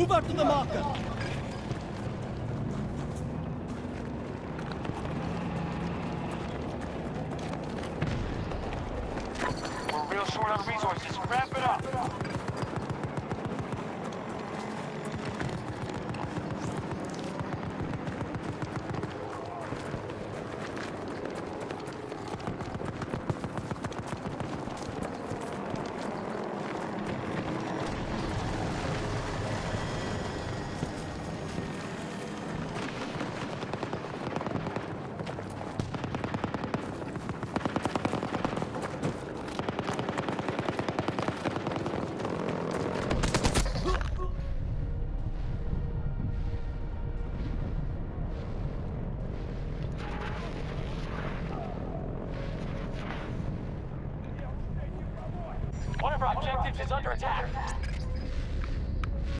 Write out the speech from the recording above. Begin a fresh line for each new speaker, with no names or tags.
Move out to the marker.
We're real short on resources. Wrap One of our objectives is under attack.